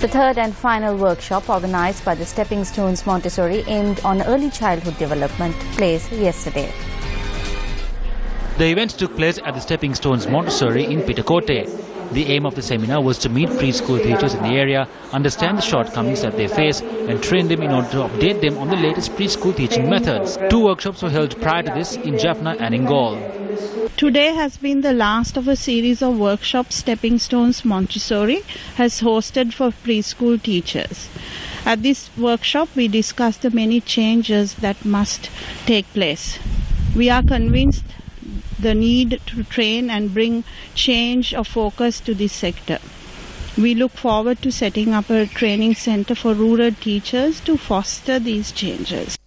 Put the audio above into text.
The third and final workshop organized by the Stepping Stones Montessori aimed on early childhood development placed yesterday. The event took place at the Stepping Stones Montessori in Pitakotte. The aim of the seminar was to meet preschool teachers in the area, understand the shortcomings that they face and train them in order to update them on the latest preschool teaching methods. Two workshops were held prior to this in Jaffna and in Today has been the last of a series of workshops Stepping Stones Montessori has hosted for preschool teachers. At this workshop, we discussed the many changes that must take place. We are convinced the need to train and bring change of focus to this sector. We look forward to setting up a training center for rural teachers to foster these changes.